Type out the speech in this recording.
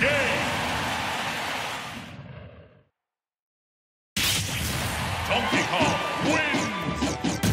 game. Donkey Kong wins!